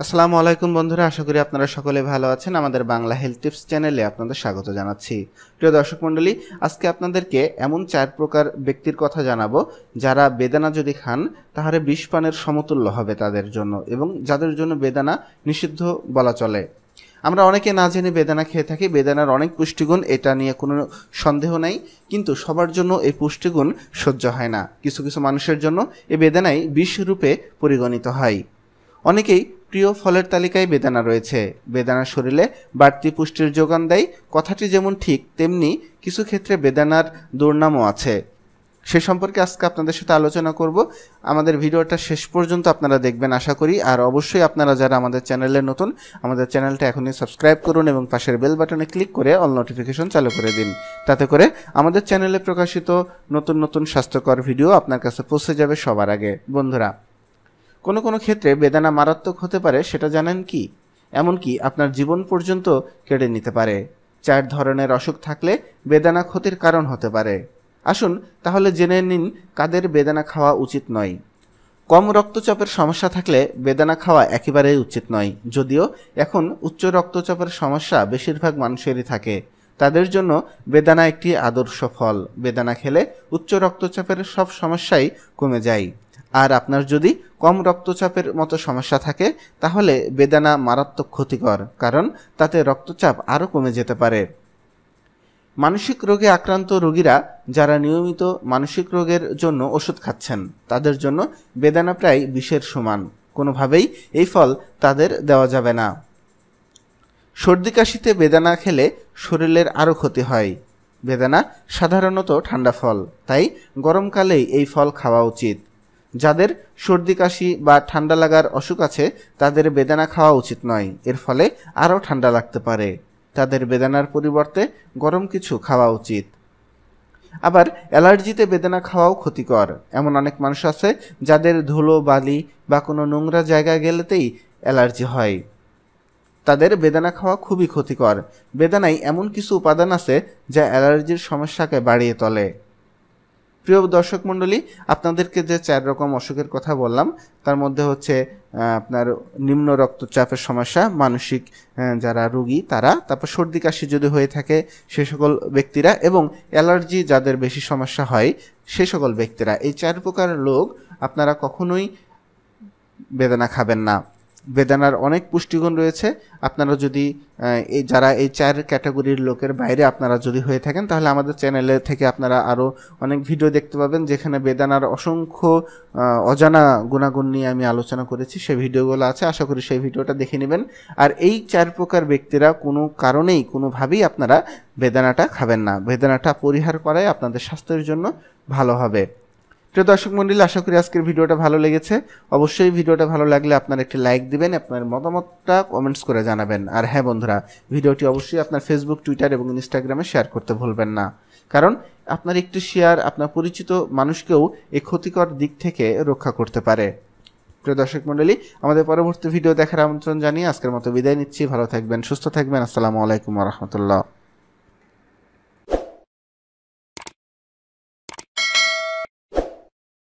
আসসালামু আলাইকুম বন্ধুরা, আশা করি আপনারা সকলে ভালো আছেন। আমাদের বাংলা হেলথ টিপস চ্যানেলে আপনাদের স্বাগত জানাচ্ছি। প্রিয় দর্শক মণ্ডলী, আজকে আপনাদেরকে এমন চার প্রকার ব্যক্তির কথা জানাব। যারা বেদানা যদি খান তাহলে বিষ পানের সমতুল্য হবে তাদের জন্য এবং যাদের জন্য বেদানা নিষিদ্ধ বলা চলে। আমরা অনেকে না জেনে বেদানা খেয়ে থাকি, বেদানার অনেক পুষ্টিগুণ, এটা নিয়ে কোনো সন্দেহ নাই, কিন্তু সবার জন্য এই পুষ্টিগুণ সহ্য হয় না। কিছু কিছু মানুষের জন্য এই বেদানাই বিষ রূপে পরিগণিত হয়। অনেকেই প্রিয় ফলের তালিকায় বেদানা রয়েছে। বেদানা শরীরে বাড়তি পুষ্টির যোগান দেয়। কথাটি যেমন ঠিক, তেমনি কিছু ক্ষেত্রে বেদানার দুর্নামও আছে। সে সম্পর্কে আজকে আপনাদের সাথে আলোচনা করব। আমাদের ভিডিওটা শেষ পর্যন্ত আপনারা দেখবেন, আশা করি। আর অবশ্যই আপনারা যারা আমাদের চ্যানেলে নতুন, আমাদের চ্যানেলটা এখনই সাবস্ক্রাইব করুন এবং পাশের বেল বাটনে ক্লিক করে অল নোটিফিকেশন চালু করে দিন। তাতে করে আমাদের চ্যানেলে প্রকাশিত নতুন নতুন স্বাস্থ্যকর ভিডিও আপনার কাছে পৌঁছে যাবে সবার আগে। বন্ধুরা কোনো কোনো ক্ষেত্রে বেদানা মারাত্মক হতে পারে, সেটা জানেন কি? এমনকি আপনার জীবন পর্যন্ত কেড়ে নিতে পারে। চার ধরনের অসুখ থাকলে বেদানা ক্ষতির কারণ হতে পারে। আসুন তাহলে জেনে নিন কাদের বেদানা খাওয়া উচিত নয়। কম রক্তচাপের সমস্যা থাকলে বেদানা খাওয়া একেবারেই উচিত নয়। যদিও এখন উচ্চ রক্তচাপের সমস্যা বেশিরভাগ মানুষেরই থাকে। তাদের জন্য বেদানা একটি আদর্শ ফল। বেদানা খেলে উচ্চ রক্তচাপের সব সমস্যাই কমে যায়। আর আপনার যদি কম রক্তচাপের মতো সমস্যা থাকে, তাহলে বেদানা মারাত্মক ক্ষতিকর, কারণ তাতে রক্তচাপ আরও কমে যেতে পারে। মানসিক রোগে আক্রান্ত রোগীরা যারা নিয়মিত মানসিক রোগের জন্য ওষুধ খাচ্ছেন, তাদের জন্য বেদানা প্রায় বিষের সমান। কোনোভাবেই এই ফল তাদের দেওয়া যাবে না। সর্দি কাশিতে বেদানা খেলে শরীরের আরও ক্ষতি হয়। বেদানা সাধারণত ঠান্ডা ফল, তাই গরমকালেই এই ফল খাওয়া উচিত। যাদের সর্দি, কাশি বা ঠান্ডা লাগার অসুখ আছে, তাদের বেদানা খাওয়া উচিত নয়। এর ফলে আরও ঠান্ডা লাগতে পারে। তাদের বেদানার পরিবর্তে গরম কিছু খাওয়া উচিত। আবার অ্যালার্জিতে বেদানা খাওয়াও ক্ষতিকর। এমন অনেক মানুষ আছে যাদের ধুলো, বালি বা কোনো নোংরা জায়গা গেলেতেই অ্যালার্জি হয়। তাদের বেদানা খাওয়া খুবই ক্ষতিকর। বেদানায় এমন কিছু উপাদান আছে যা অ্যালার্জির সমস্যাকে বাড়িয়ে তোলে। প্রিয় দর্শক মণ্ডলী, আপনাদেরকে যে চার রকম অসুখের কথা বললাম, তার মধ্যে হচ্ছে আপনার নিম্ন রক্তচাপের সমস্যা, মানসিক যারা রুগী, তারা, তারপর সর্দি কাশি যদি হয়ে থাকে সে সকল ব্যক্তিরা এবং অ্যালার্জি যাদের বেশি সমস্যা হয় সে সকল ব্যক্তিরা। এই চার প্রকার লোক আপনারা কখনোই বেদনা খাবেন না। বেদানার অনেক পুষ্টিগুণ রয়েছে। আপনারা যদি এই যারা এই চার ক্যাটাগরির লোকের বাইরে আপনারা যদি হয়ে থাকেন, তাহলে আমাদের চ্যানেলে থেকে আপনারা আরও অনেক ভিডিও দেখতে পাবেন, যেখানে বেদানার অসংখ্য অজানা গুণাগুণ নিয়ে আমি আলোচনা করেছি। সেই ভিডিওগুলো আছে, আশা করি সেই ভিডিওটা দেখে নেবেন। আর এই চার প্রকার ব্যক্তিরা কোনো কারণেই, কোনোভাবেই আপনারা বেদানাটা খাবেন না। বেদানাটা পরিহার করাই আপনাদের স্বাস্থ্যের জন্য ভালো হবে। প্রিয় দর্শক মন্ডলী, আশা করি আজকের ভিডিওটা ভালো লেগেছে। অবশ্যই ভিডিওটা ভালো লাগলে আপনারা একটি লাইক দিবেন, আপনার মতামতটা কমেন্টস করে জানাবেন। আর হ্যাঁ বন্ধুরা, ভিডিওটি অবশ্যই আপনার ফেসবুক টুইটার এবং ইনস্টাগ্রামে শেয়ার করতে ভুলবেন না। কারণ আপনার একটি শেয়ার আপনার পরিচিত মানুষকেও এই ক্ষতিকর দিক থেকে রক্ষা করতে পারে। প্রিয় দর্শক মন্ডলী, আমাদের পরবর্তী ভিডিও দেখার আমন্ত্রণ জানিয়ে আজকের মতো বিদায় নিচ্ছি। ভালো থাকবেন, সুস্থ থাকবেন। আসসালামু আলাইকুম রহমতুল্লাহ।